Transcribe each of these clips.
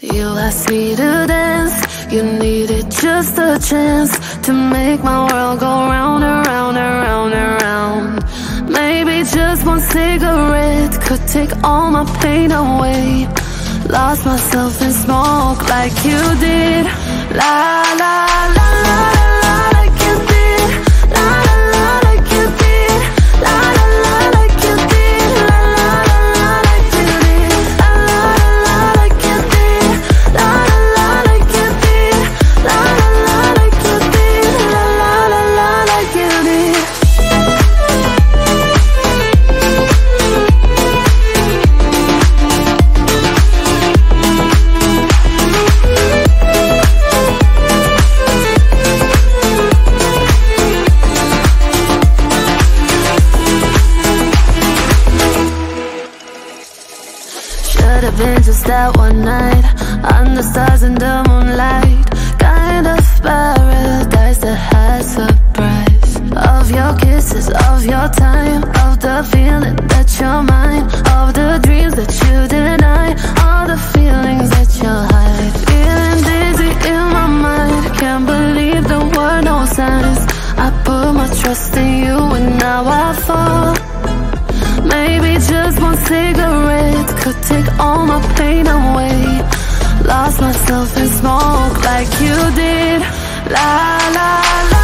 You asked me to dance, you needed just a chance to make my world go round and round and round and round. Maybe just one cigarette could take all my pain away. Lost myself in smoke like you did. La la la la just that one night Under stars and the moonlight. Kind of paradise that has a price. Of your kisses, of your time Of the feeling that you're mine. Of the dreams that you deny. All the feelings that you hide. Feeling dizzy in my mind. Can't believe there were no signs. I put my trust in you and now I fall. Maybe just one cigarette could take all my pain away. Lost myself in smoke like you did. La la la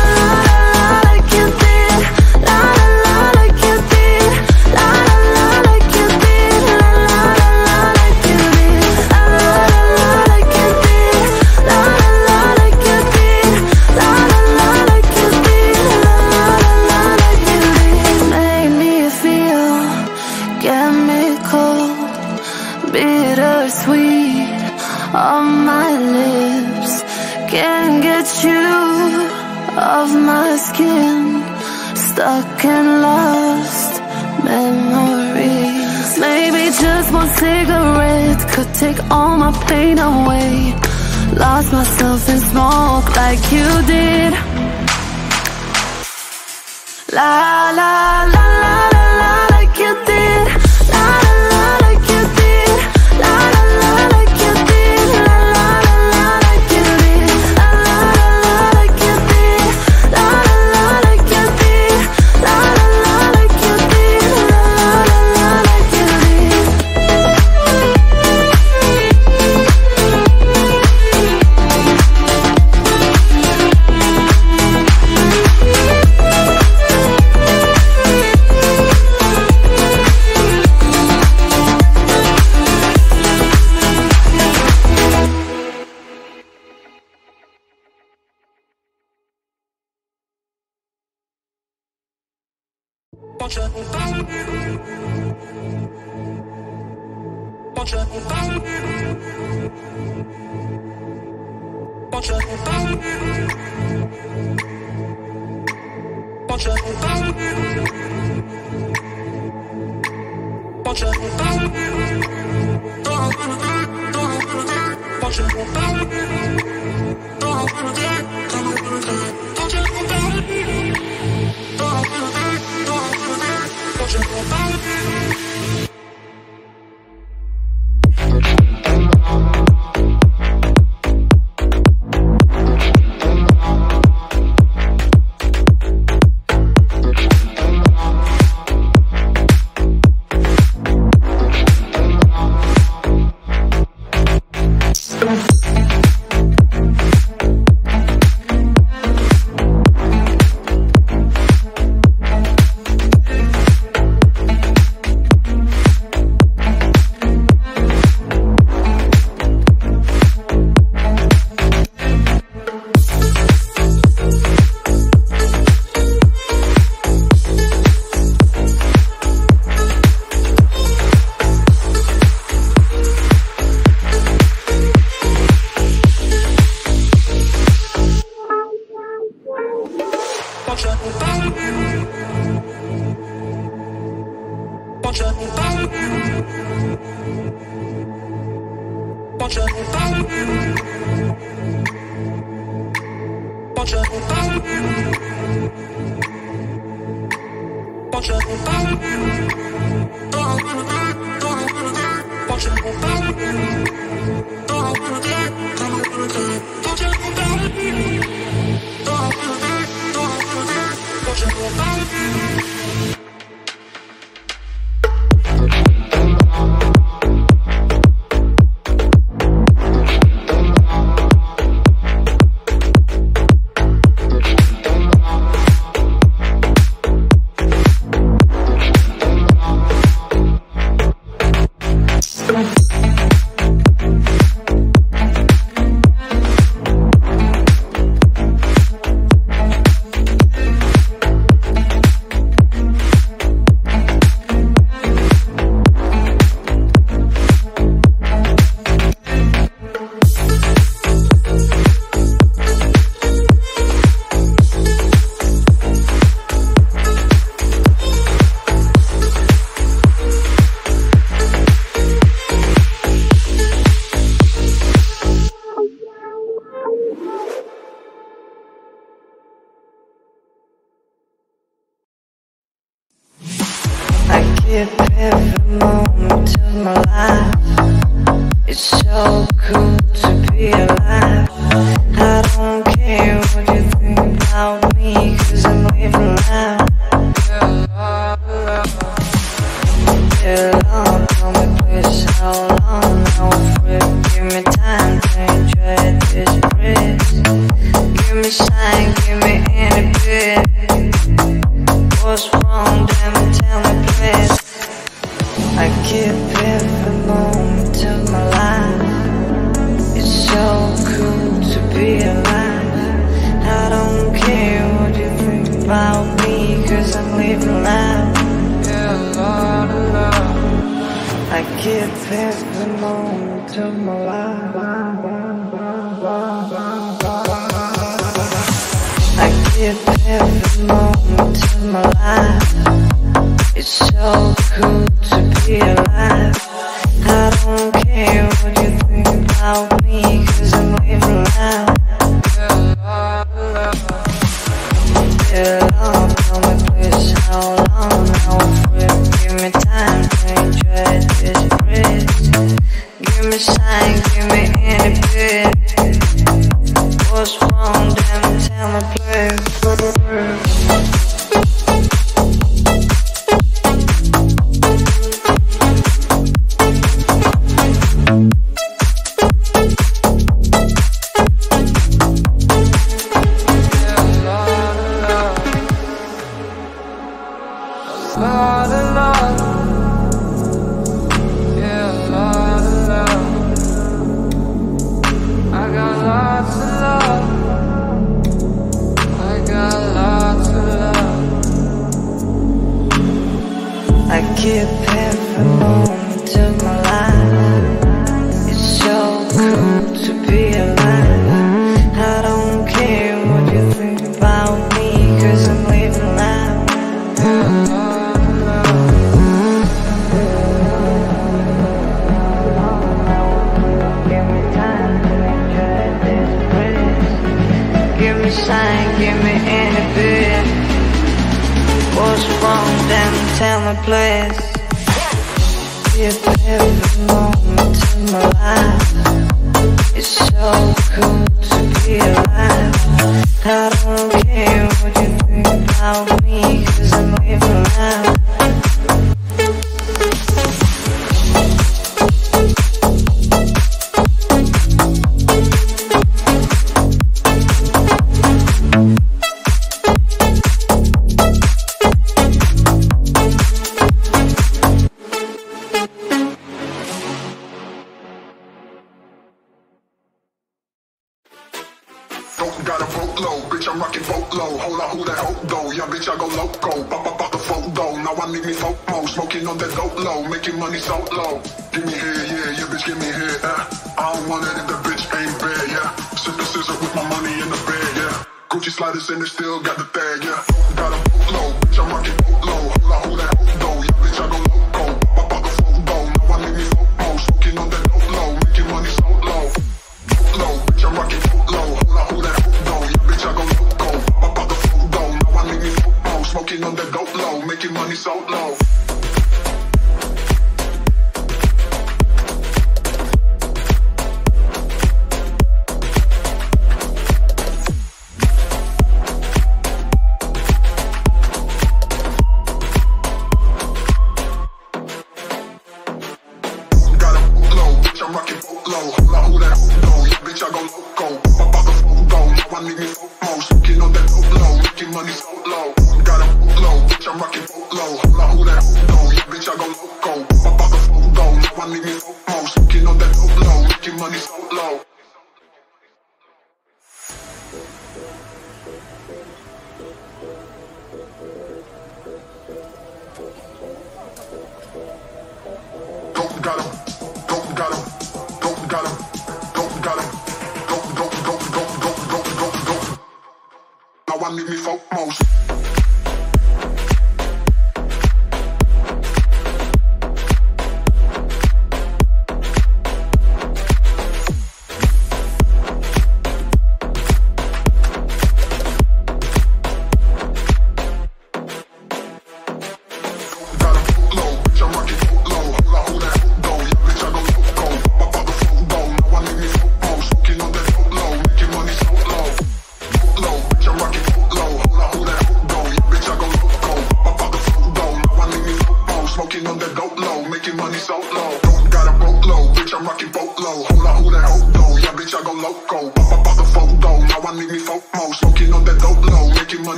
Now I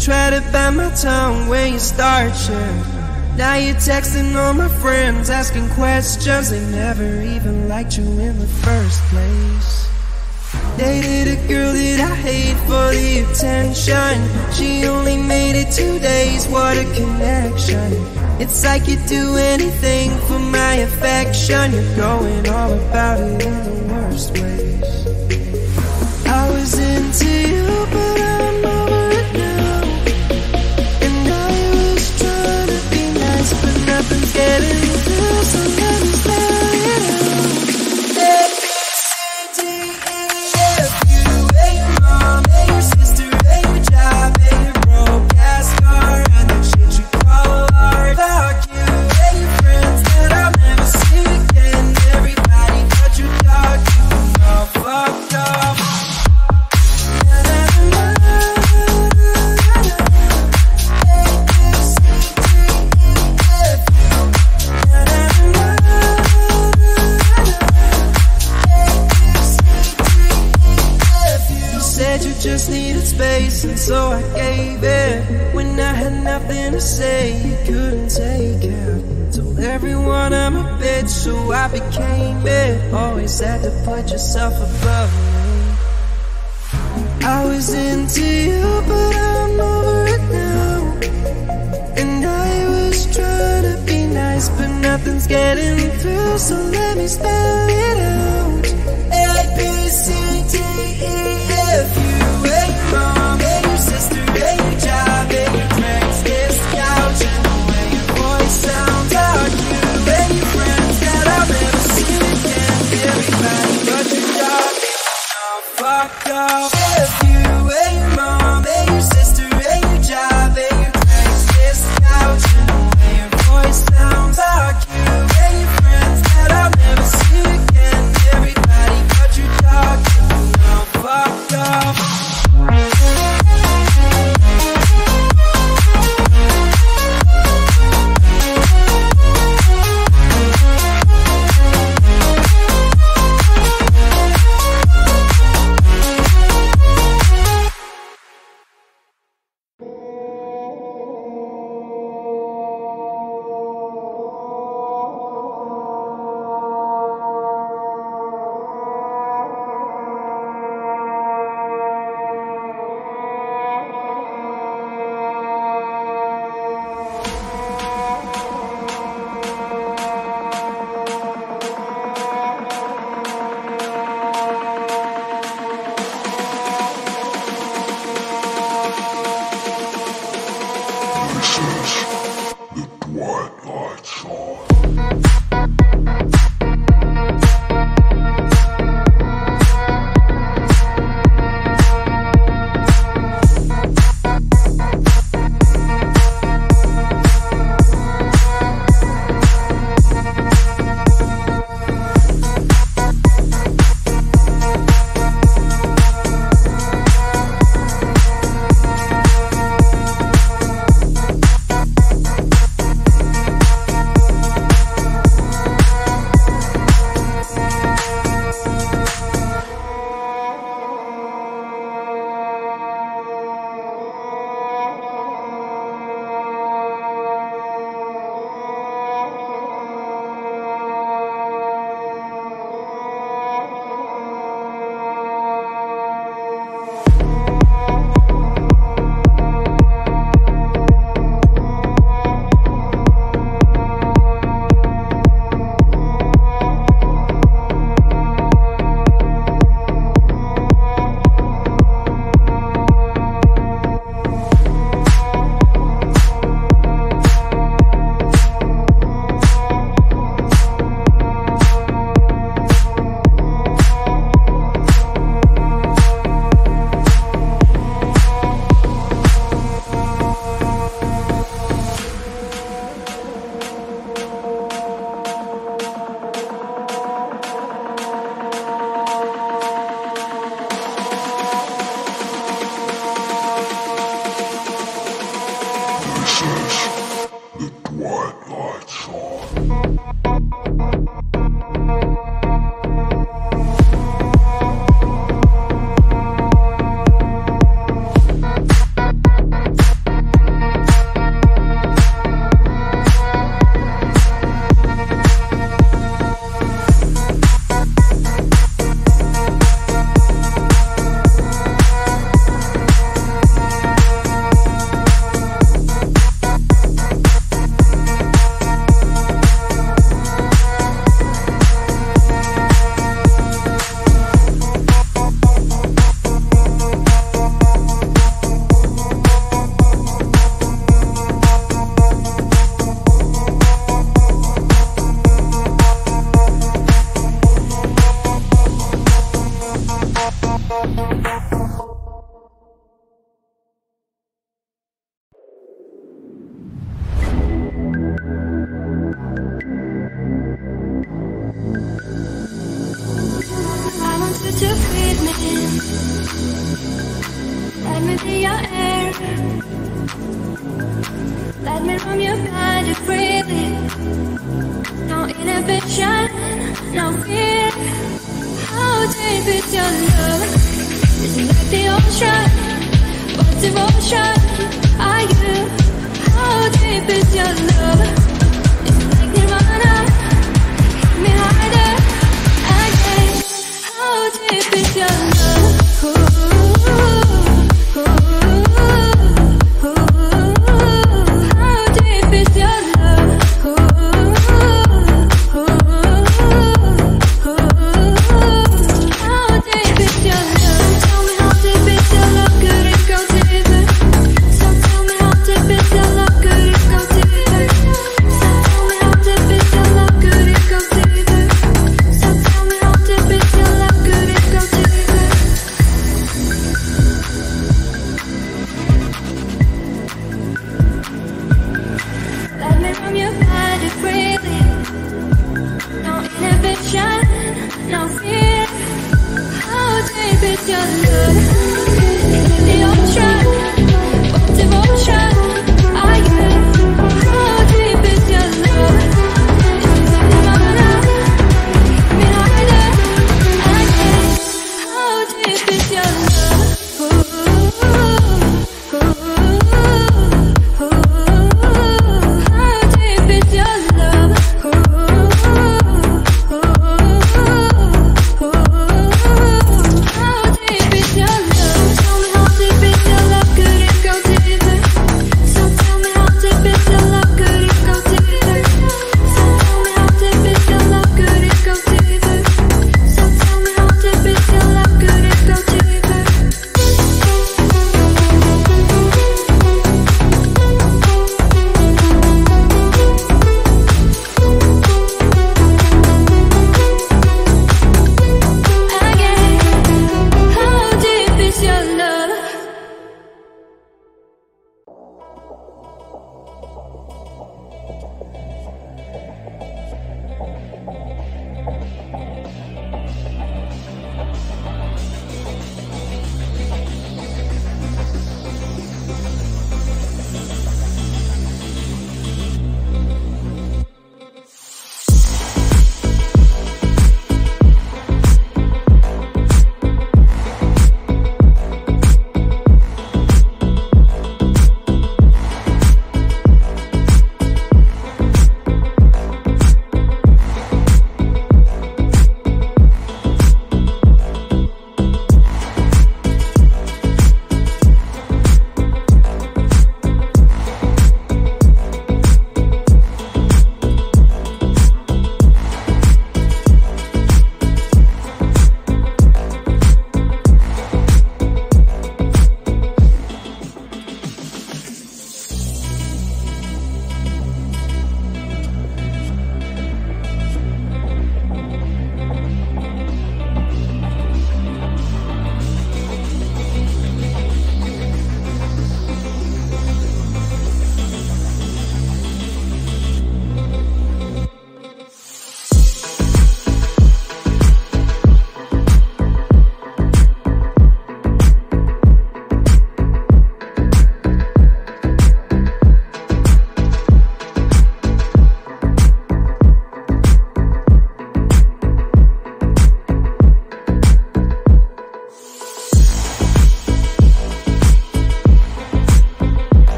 Try to find my tongue where you start, shit. Now you're texting all my friends, asking questions. They never even liked you in the first place. Dated a girl that I hate for the attention. She only made it two days, what a connection. It's like you'd do anything for my affection. You're going all about it in the worst ways. I was into you, but I said to put yourself above me. I was into you, but I'm over it now. And I was trying to be nice, but nothing's getting through, so let me spend. Oh.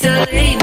Habits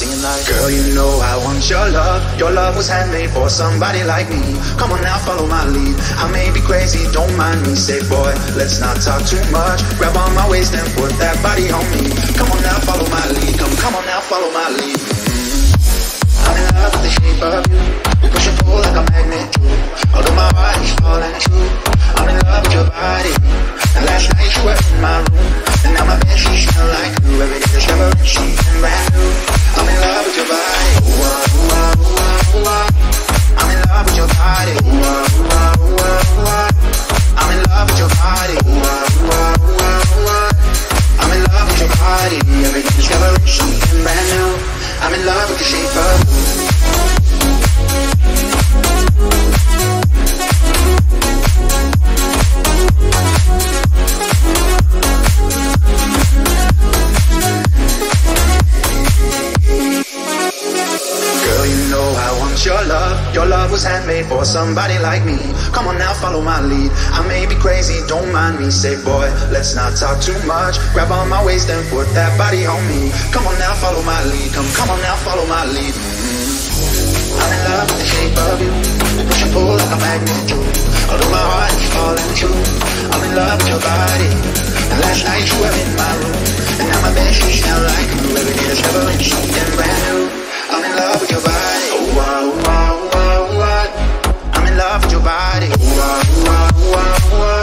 Girl, you know I want your love. Your love was handmade for somebody like me. Come on now, follow my lead. I may be crazy, don't mind me. Say, boy, let's not talk too much. Grab on my waist and put that body on me. Come on now, follow my lead. Come, come on now, follow my lead. I'm in love with the shape of you. Push and pull like a magnet do. Although my falling. I'm in love with your body. And last night you were in my room. And now my sheets smell like you. Something brand new. I'm in love with your body. I'm in love with your body. I'm in love with your body. I'm in love with your body. Something brand new. I'm in love with the shape Want your love. Your love was handmade for somebody like me. Come on now, follow my lead. I may be crazy, don't mind me. Say, boy, let's not talk too much. Grab on my waist and put that body on me. Come on now, follow my lead. Come, come on now, follow my lead. I'm in love with the shape of you. Push and pull like a magnet do. Although my heart is falling too. I'm in love with your body. And last night you were in my room. And now my bed sheets smell like you. Every day discovering something brand new. I'm in love with your body. Ooh, ah, ooh, ah. I'm in love with your body. Ooh, ah, ooh, ah,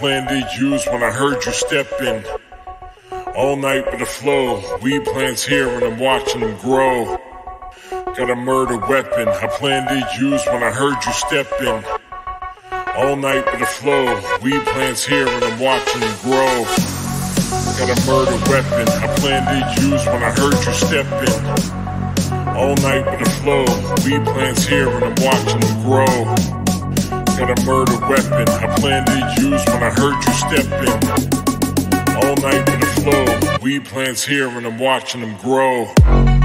plan to use when I heard you step in. All night with the flow, weed plants here and I'm watching them grow. Got a murder weapon, I plan to use when I heard you step in. All night with the flow, weed plants here and I'm watching them grow. Got a murder weapon, I plan to use when I heard you step in. All night with the flow, weed plants here and I'm watching them grow got a murder weapon I planned to use when I heard you step in. All night with the flow, weed plants here and I'm watching them grow.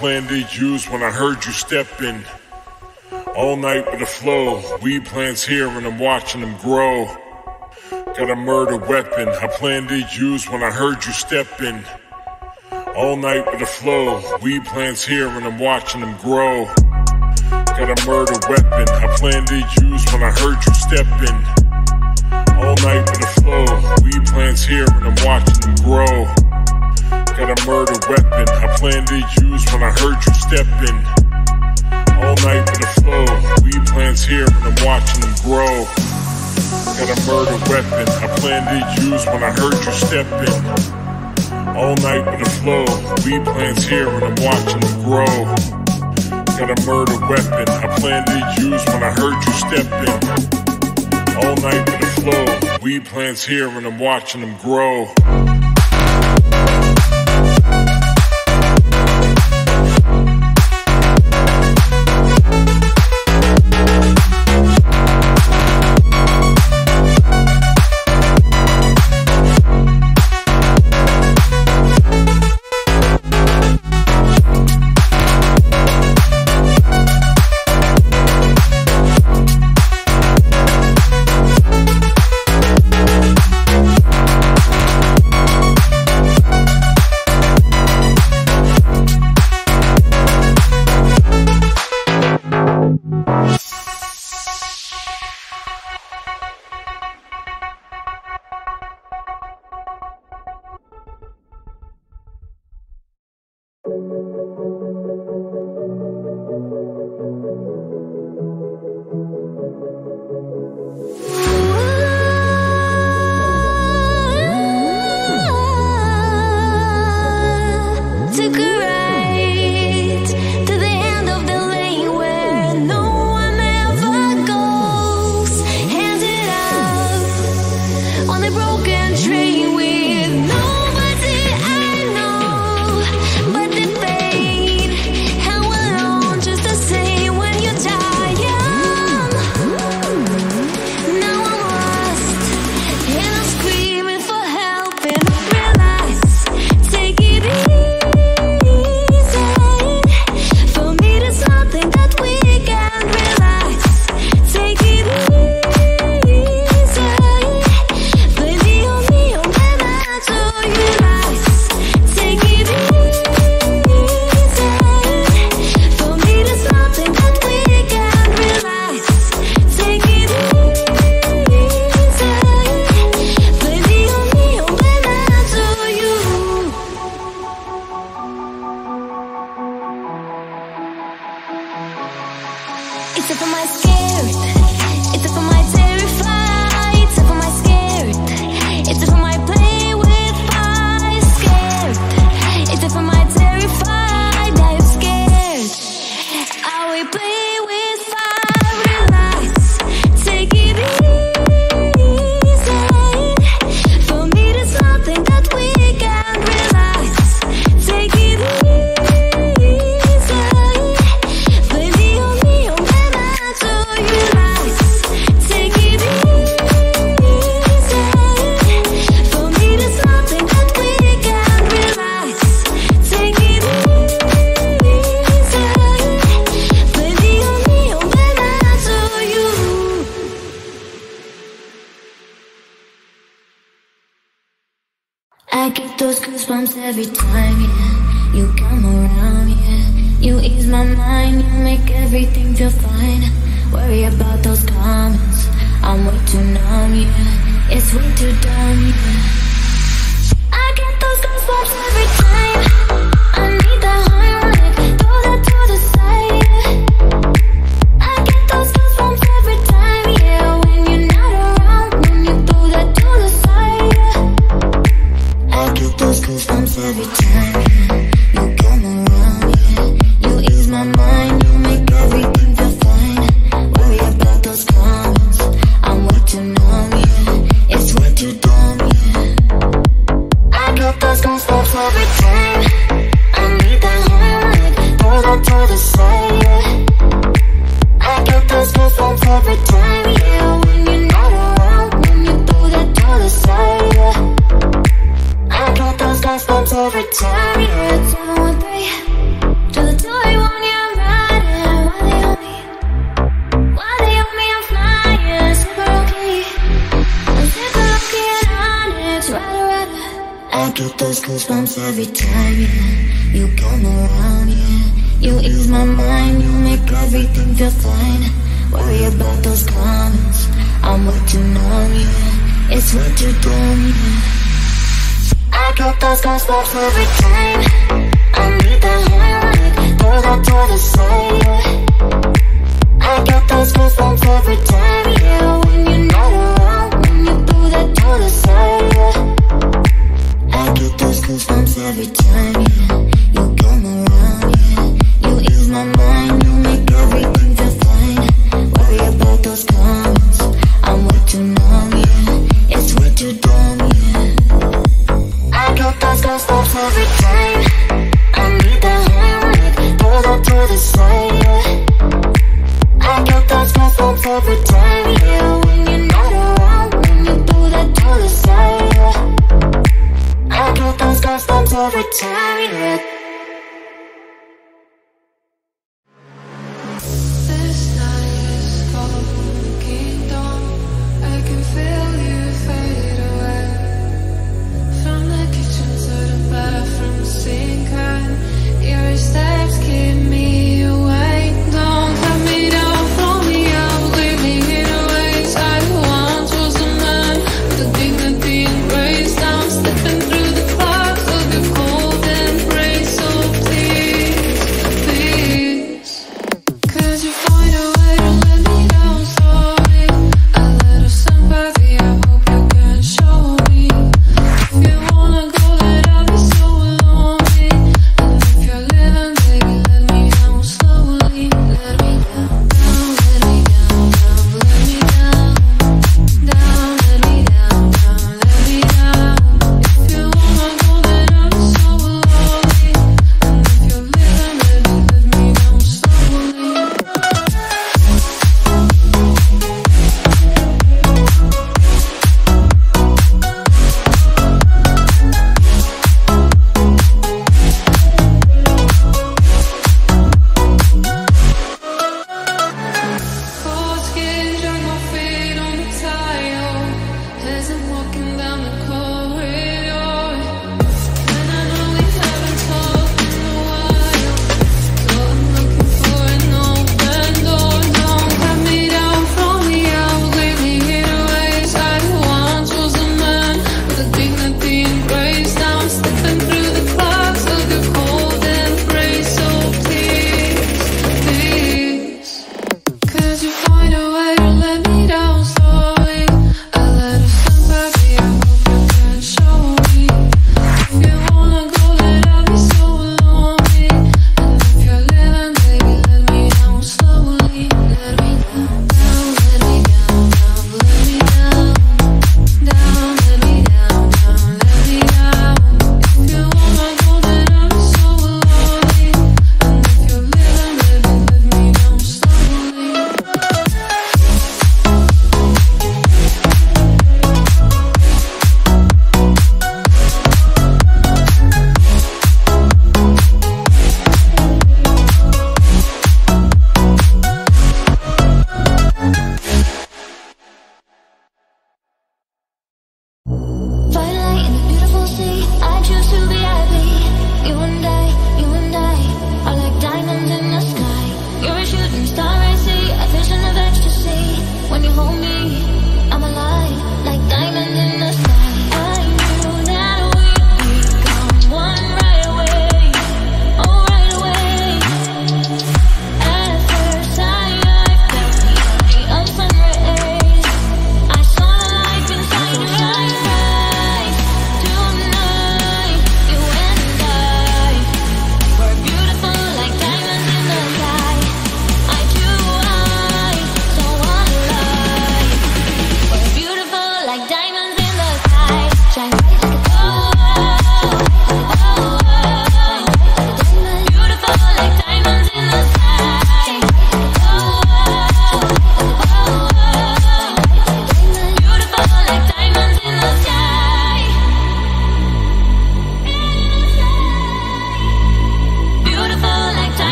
Plan to use when I heard you step in. All night with the flow, weed plants here and I'm watching them grow. Got a murder weapon I plan to use when I heard you step in. All night with the flow, weed plants here and I'm watching them grow. Got a murder weapon I plan to use when I heard you step in. All night with the flow, weed plants here and I'm watching them grow. Got a murder weapon I plan to use when I heard you step in. All night with the flow, weed plants here and I'm watching them grow. Got a murder weapon I plan to use when I heard you step in. All night with the flow, weed plants here and I'm watching them grow. Got a murder weapon I plan to use when I heard you step in. All night with the flow, weed plants here and I'm watching them grow.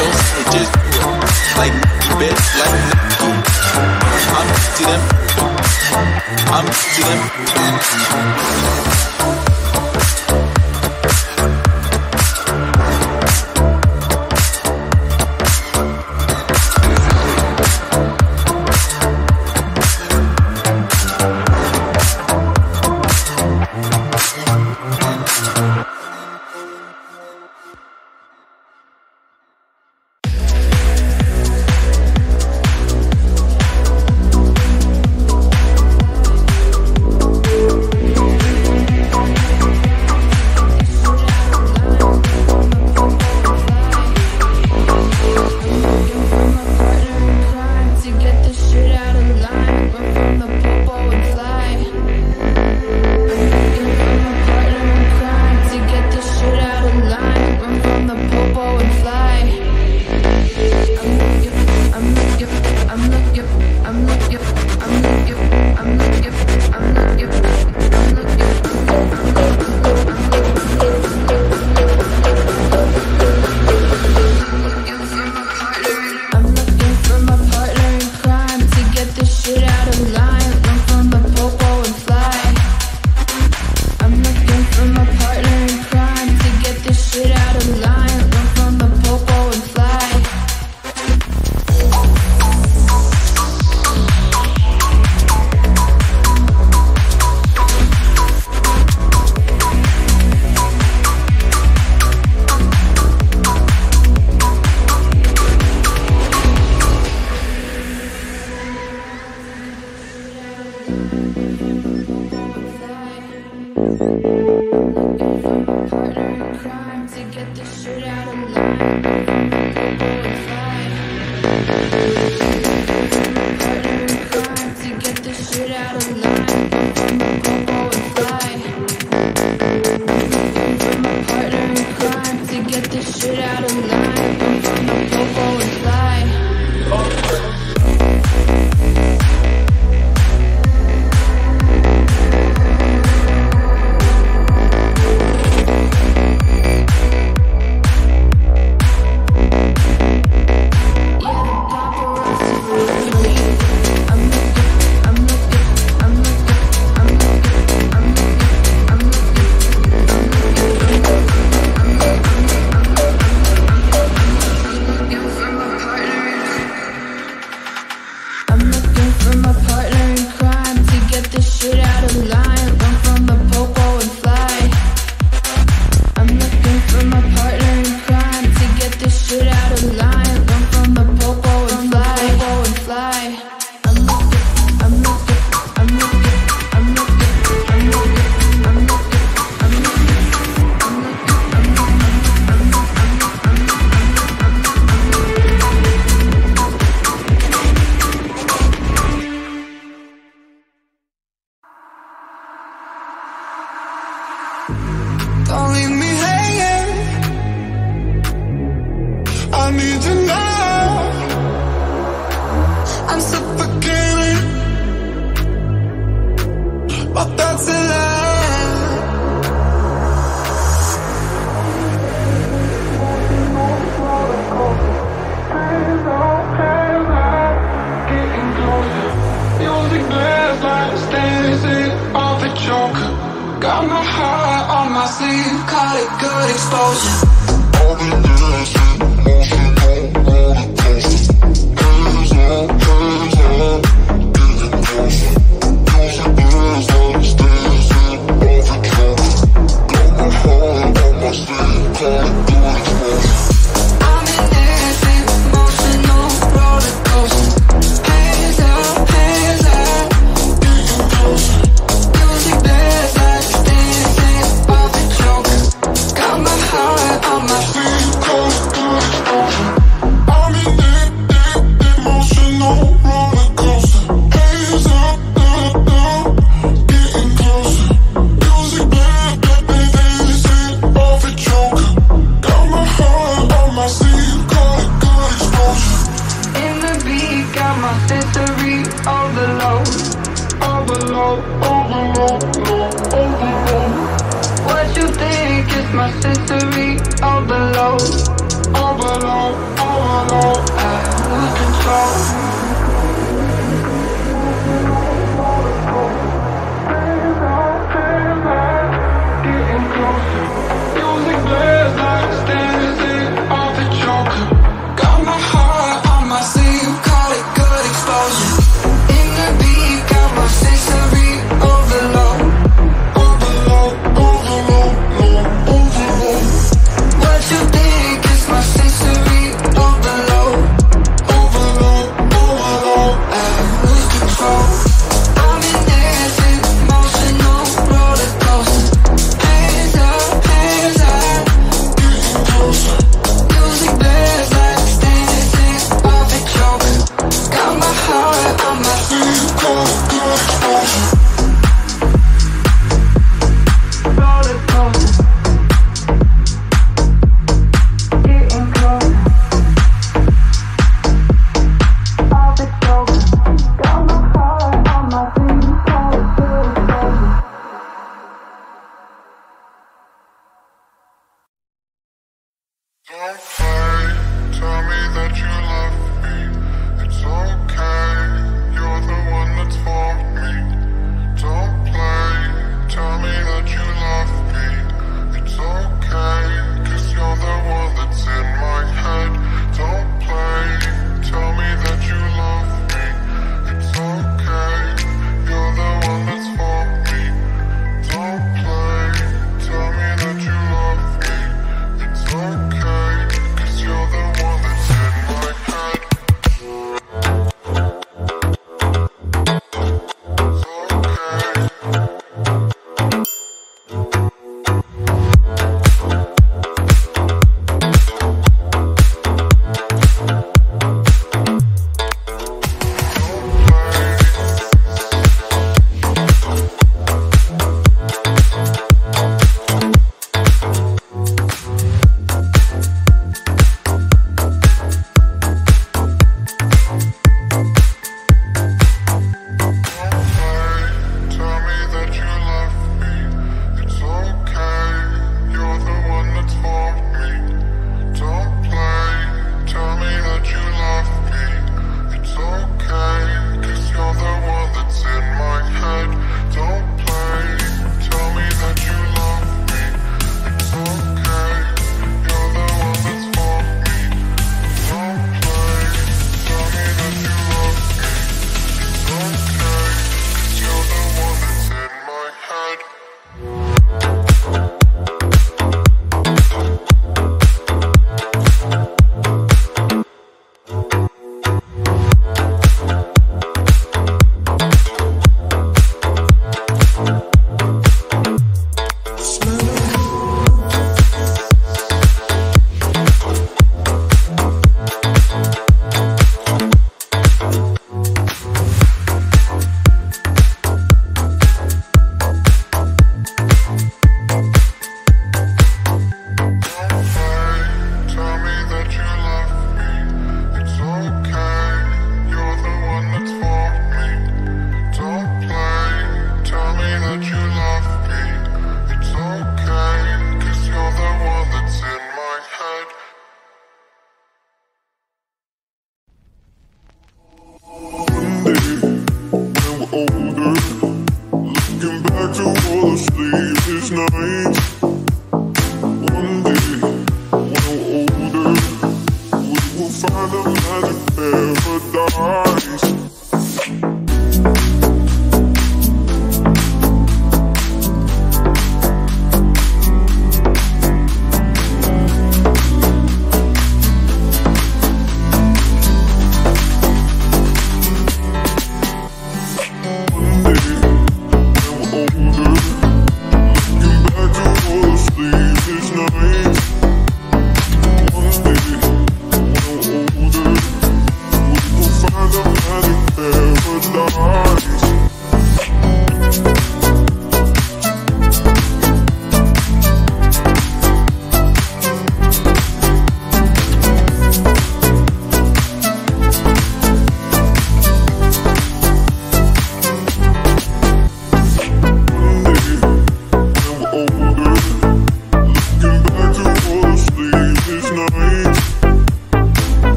Just like like I'm to them. I'm to them.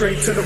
Straight to the